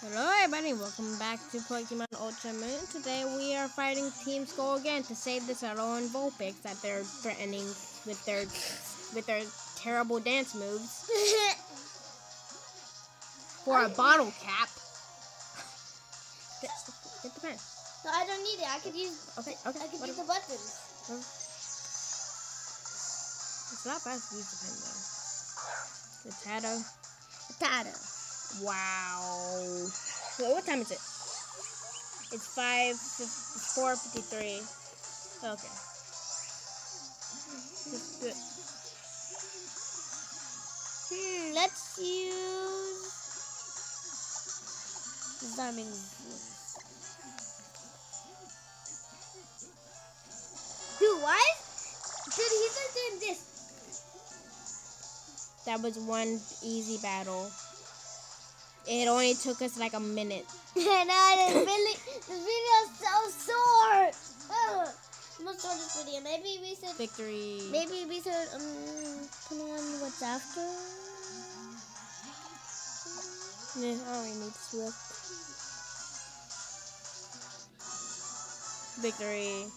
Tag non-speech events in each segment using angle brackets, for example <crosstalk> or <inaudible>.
Hello everybody, welcome back to Pokemon Ultra Moon. Today we are fighting Team Skull again to save this Alolan Vulpix that they're threatening with their with their terrible dance moves. <laughs> For a bottle cap. Get the pen. No, I don't need it. I could use. Okay, okay. I could use the buttons. It's not fast to use the pen though. The Tato. Tada. Wow. So what time is it? It's five. It's four fifty-three. Okay. Hmm. Let's use. Disarming. Dude, why? Dude, he's just doing this. That was one easy battle. It only took us like a minute. <laughs> and I this video, this video is so sore. Ugh. I'm gonna start this video. Maybe we should. Victory. Maybe we should um put on what's after. Yeah, I don't really need Swift. Victory.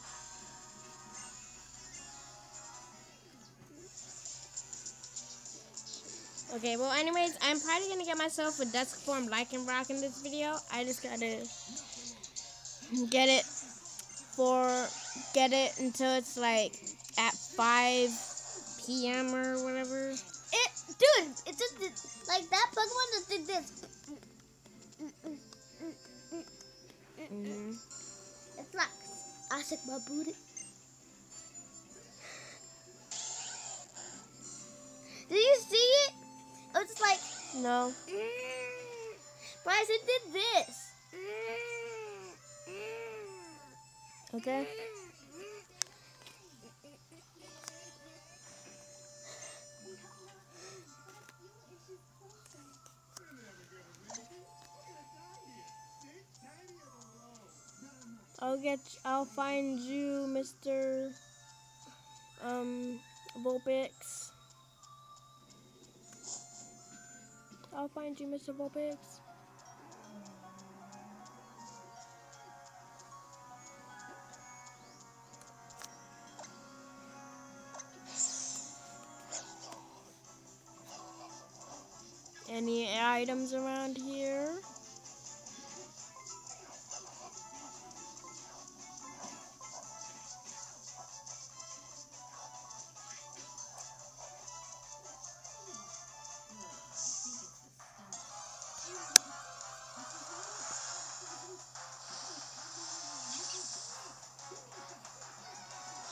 Okay, well, anyways, I'm probably gonna get myself a desk form Lycanroc in this video. I just gotta get it for get it until it's like at 5 p.m. or whatever. It, dude, it just did, like that Pokemon just did this. hmm It's like I took my booty. No. Bryce, it did this. Okay. I'll get. I'll find you, Mister. Um, Vulpix. I'll find you, Mr. Vulpix. Any items around here?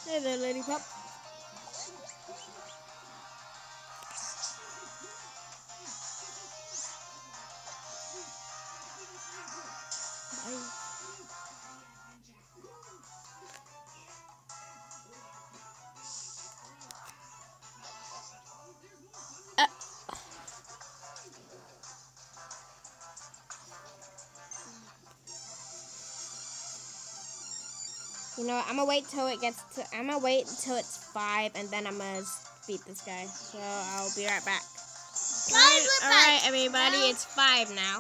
Hey there, Lillipup. You know, I'm gonna wait till it gets to. I'm gonna wait until it's five, and then I'm gonna beat this guy. So I'll be right back. Guys, we're All right, everybody, Now- it's five now.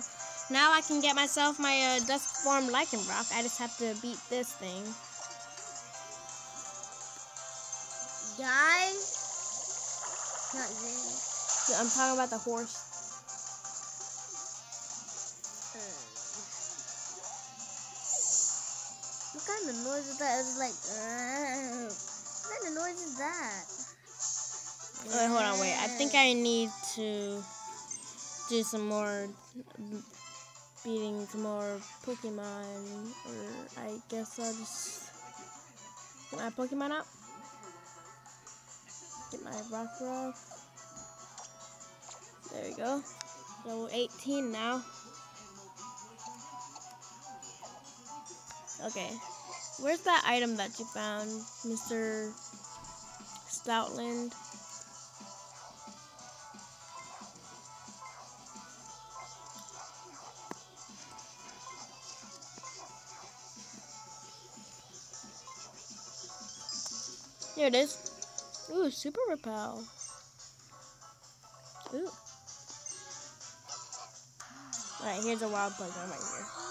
Now I can get myself my uh, dusk form Lycanroc. I just have to beat this thing. Guys. Not really. I'm talking about the horse. What kind of noise is that? It's like, uh, what kind of noise is that? Wait, hold on, wait. I think I need to do some more beating some more Pokemon, or I guess I'll just get my Pokemon out. Get my Rock Rock. There we go. Level 18 now. Okay. Where's that item that you found, Mr. Stoutland? Here it is. Ooh, super repel. Ooh. Alright, here's a wild Pokemon right here.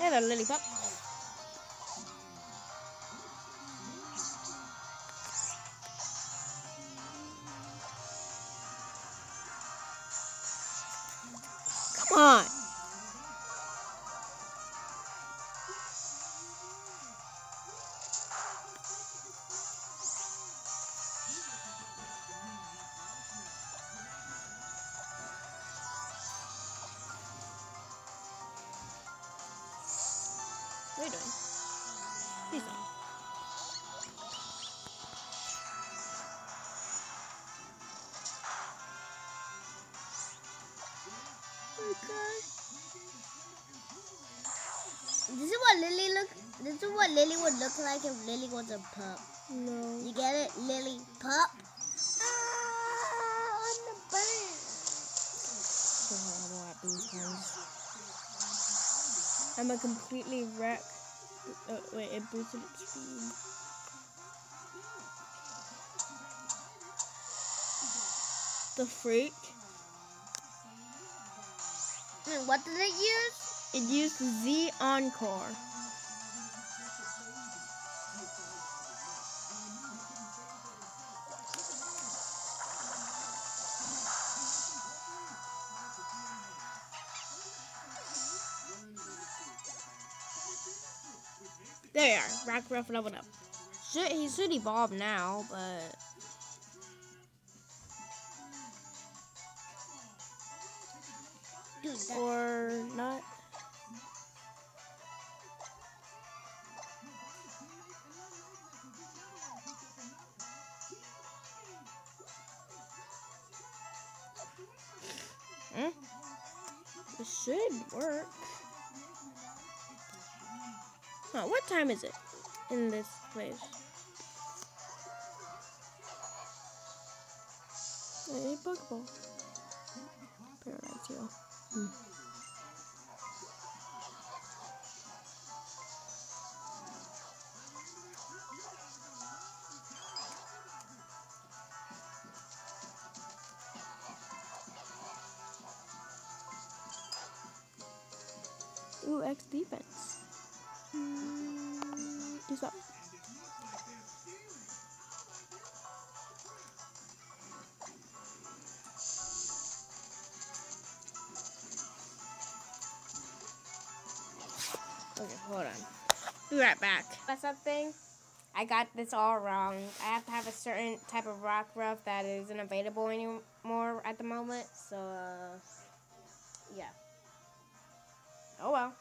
Hey there, Lillipup. What are you doing? Please don't. This is what Lily look. This is what Lily would look like if Lily was a pup. No. You get it, Lily pup. Ah, on the burn. I don't these ones. I'm a completely wreck. Uh, wait, it boosted its speed. The freak. And what did it use? It used Z Encore. There you are. Rockruff leveled up. Should, he should evolve now, but Dude, or not. Hmm? It should work. Huh, what time is it in this place? Hey, Pokeball. Paradise Hill. Hmm. Ooh, X defense is up. Okay, hold on. Be right back. Something, I got this all wrong. I have to have a certain type of Rockruff that isn't available anymore at the moment. So, uh, yeah. Oh well.